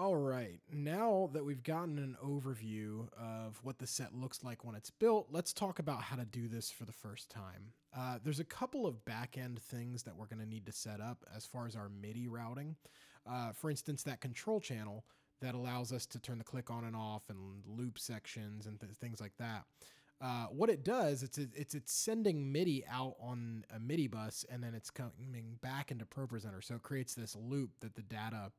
All right, now that we've gotten an overview of what the set looks like when it's built, let's talk about how to do this for the first time. Uh, there's a couple of back-end things that we're going to need to set up as far as our MIDI routing. Uh, for instance, that control channel that allows us to turn the click on and off and loop sections and th- things like that. Uh, what it does, it's it's it's sending MIDI out on a MIDI bus, and then it's coming back into ProPresenter. So it creates this loop that the data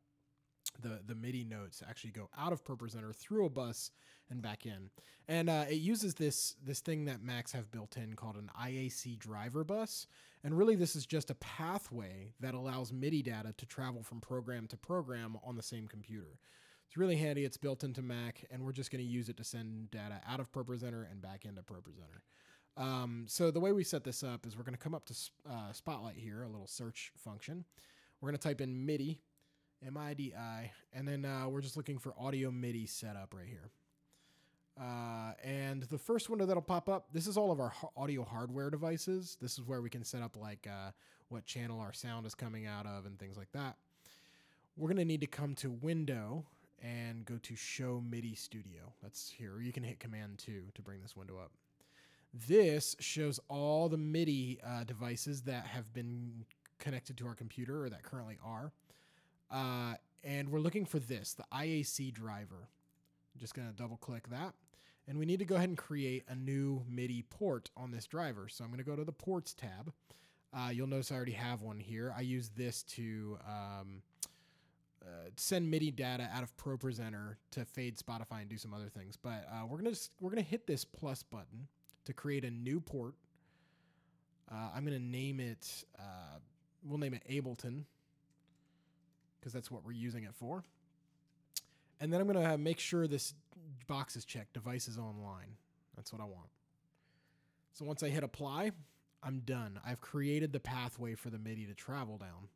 the the MIDI notes actually go out of ProPresenter through a bus and back in, and uh, it uses this this thing that Macs have built in called an IAC driver bus, and really this is just a pathway that allows MIDI data to travel from program to program on the same computer. It's really handy. It's built into Mac, and we're just going to use it to send data out of ProPresenter and back into ProPresenter. Um, so the way we set this up is we're going to come up to uh, Spotlight here, a little search function. We're going to type in MIDI M-I-D-I, and then uh, we're just looking for audio MIDI setup right here. Uh, and the first window that'll pop up, this is all of our audio hardware devices. This is where we can set up like uh, what channel our sound is coming out of and things like that. We're going to need to come to Window and go to Show MIDI Studio. That's here. You can hit Command 2 to bring this window up. This shows all the MIDI uh, devices that have been connected to our computer or that currently are. Uh, and we're looking for this, the IAC driver. I'm just going to double click that. And we need to go ahead and create a new MIDI port on this driver. So I'm going to go to the ports tab. Uh, you'll notice I already have one here. I use this to um, uh, send MIDI data out of ProPresenter to fade Spotify and do some other things. But uh, we're gonna we're gonna hit this plus button to create a new port. Uh, I'm gonna name it. Uh, we'll name it Ableton because that's what we're using it for. And then I'm going to make sure this box is checked, devices online. That's what I want. So once I hit apply, I'm done. I've created the pathway for the MIDI to travel down.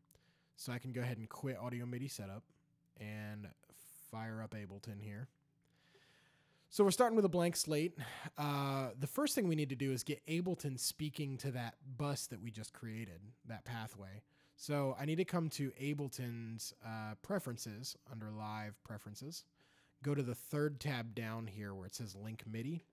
So I can go ahead and quit audio MIDI setup and fire up Ableton here. So we're starting with a blank slate. Uh, the first thing we need to do is get Ableton speaking to that bus that we just created, that pathway. So I need to come to Ableton's uh, preferences under live preferences, go to the third tab down here where it says link MIDI.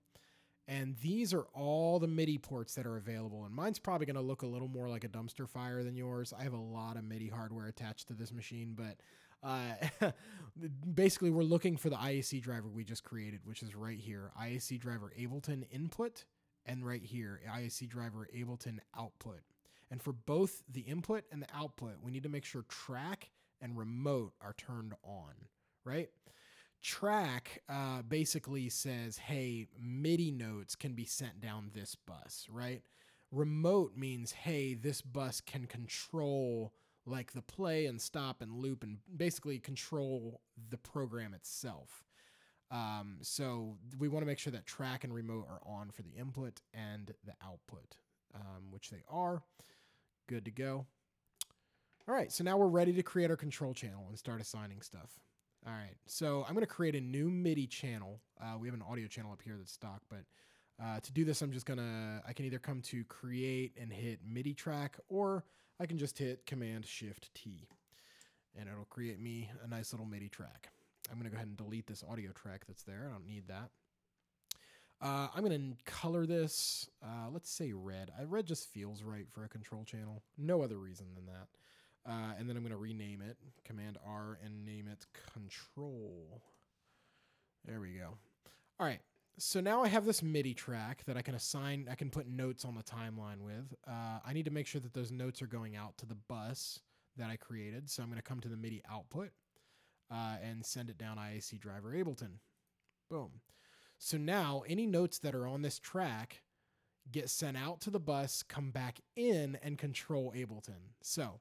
And these are all the MIDI ports that are available. And mine's probably going to look a little more like a dumpster fire than yours. I have a lot of MIDI hardware attached to this machine, but uh, basically, we're looking for the IAC driver we just created, which is right here IAC driver Ableton input, and right here, IAC driver Ableton output. And for both the input and the output, we need to make sure track and remote are turned on, right? Track uh, basically says, hey, MIDI notes can be sent down this bus, right? Remote means, hey, this bus can control like the play and stop and loop and basically control the program itself. Um, so we want to make sure that track and remote are on for the input and the output, um, which they are. Good to go. All right, so now we're ready to create our control channel and start assigning stuff. All right, so I'm going to create a new MIDI channel. Uh, we have an audio channel up here that's stock, but uh, to do this, I'm just going to, I can either come to create and hit MIDI track, or I can just hit Command Shift T, and it'll create me a nice little MIDI track. I'm going to go ahead and delete this audio track that's there. I don't need that. Uh, I'm going to color this, uh, let's say red. I, red just feels right for a control channel. No other reason than that. Uh, and then I'm going to rename it, Command R, and name it Control. There we go. All right. So now I have this MIDI track that I can assign, I can put notes on the timeline with. Uh, I need to make sure that those notes are going out to the bus that I created. So I'm going to come to the MIDI output uh, and send it down IAC driver Ableton. Boom. So now any notes that are on this track get sent out to the bus, come back in, and control Ableton. So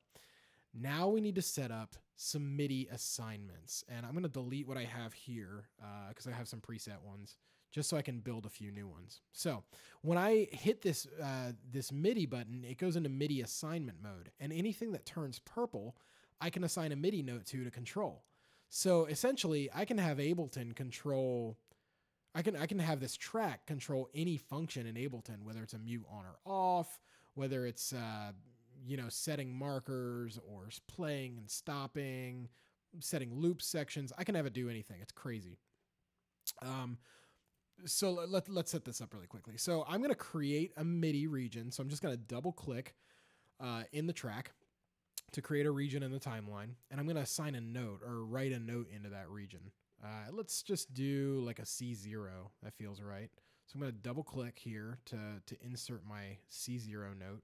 now we need to set up some MIDI assignments. And I'm going to delete what I have here because uh, I have some preset ones just so I can build a few new ones. So when I hit this, uh, this MIDI button, it goes into MIDI assignment mode. And anything that turns purple, I can assign a MIDI note to to control. So essentially, I can have Ableton control I can I can have this track control any function in Ableton, whether it's a mute on or off, whether it's uh, you know setting markers or playing and stopping, setting loop sections. I can have it do anything. It's crazy. Um, so let, let's set this up really quickly. So I'm going to create a MIDI region. So I'm just going to double click uh, in the track to create a region in the timeline. And I'm going to assign a note or write a note into that region. Uh, let's just do like a C0. That feels right. So I'm going to double click here to, to insert my C0 note.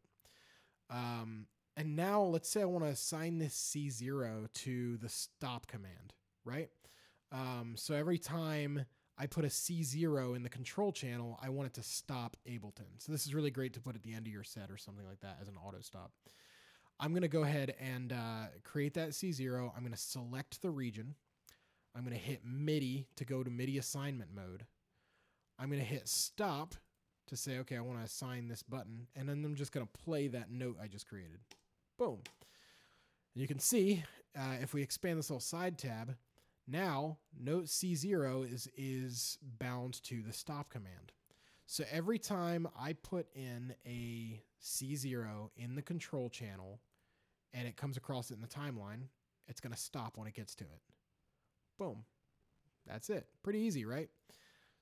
Um, and now let's say I want to assign this C0 to the stop command, right? Um, so every time I put a C0 in the control channel, I want it to stop Ableton. So this is really great to put at the end of your set or something like that as an auto stop. I'm going to go ahead and uh, create that C0. I'm going to select the region. I'm going to hit MIDI to go to MIDI assignment mode. I'm going to hit stop to say, okay, I want to assign this button. And then I'm just going to play that note I just created. Boom. And you can see uh, if we expand this little side tab, now, note C0 is, is bound to the stop command. So every time I put in a C0 in the control channel and it comes across it in the timeline, it's going to stop when it gets to it. Boom. That's it. Pretty easy, right?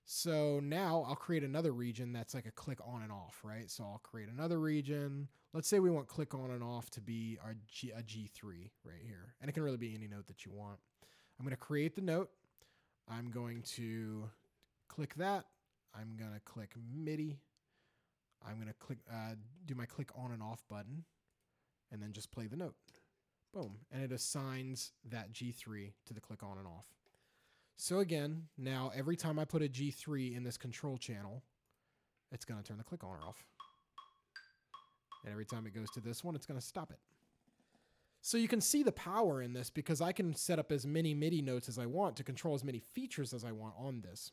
So now I'll create another region that's like a click on and off, right? So I'll create another region. Let's say we want click on and off to be our G, a G3 right here. And it can really be any note that you want. I'm going to create the note. I'm going to click that. I'm going to click MIDI. I'm going to click, uh, do my click on and off button and then just play the note. Boom. And it assigns that G3 to the click on and off. So again, now every time I put a G3 in this control channel, it's going to turn the click on or off. And every time it goes to this one, it's going to stop it. So you can see the power in this because I can set up as many MIDI notes as I want to control as many features as I want on this.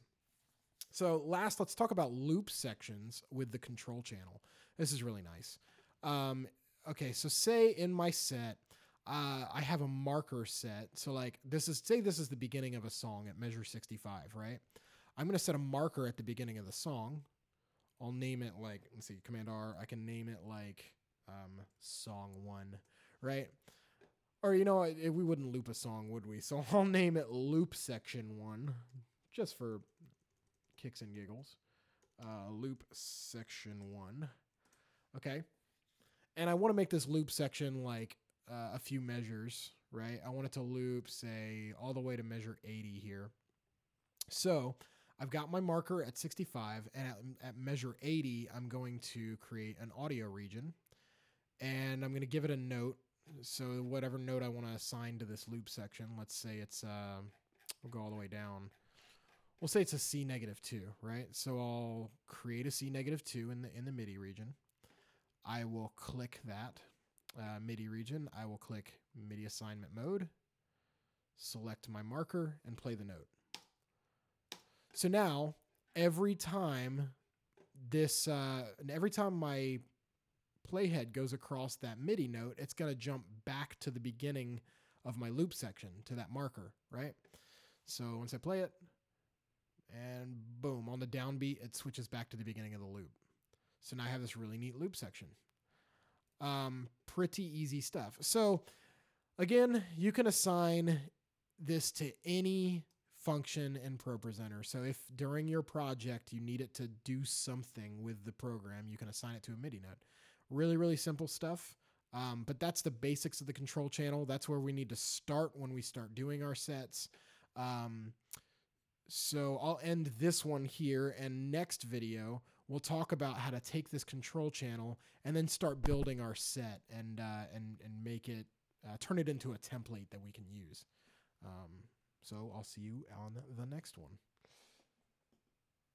So last, let's talk about loop sections with the control channel. This is really nice. Um, okay, so say in my set, uh, I have a marker set. So like this is, say this is the beginning of a song at measure 65, right? I'm going to set a marker at the beginning of the song. I'll name it like, let's see, Command R. I can name it like um, song one, right? Or you know, we wouldn't loop a song, would we? So I'll name it loop section one, just for kicks and giggles. Uh, loop section one. Okay. And I want to make this loop section like uh, a few measures, right? I want it to loop, say, all the way to measure 80 here. So I've got my marker at 65, and at, at measure 80, I'm going to create an audio region. And I'm going to give it a note so whatever note I want to assign to this loop section, let's say it's, uh, we'll go all the way down. We'll say it's a C negative two, right? So I'll create a C negative two in the, in the MIDI region. I will click that uh, MIDI region. I will click MIDI assignment mode, select my marker and play the note. So now every time this, uh, every time my playhead goes across that MIDI note, it's going to jump back to the beginning of my loop section to that marker, right? So once I play it, and boom, on the downbeat, it switches back to the beginning of the loop. So now I have this really neat loop section. Um, pretty easy stuff. So again, you can assign this to any function in ProPresenter. So if during your project you need it to do something with the program, you can assign it to a MIDI note. Really, really simple stuff. Um, but that's the basics of the control channel. That's where we need to start when we start doing our sets. Um, so I'll end this one here, and next video we'll talk about how to take this control channel and then start building our set and uh, and and make it uh, turn it into a template that we can use. Um, so I'll see you on the next one.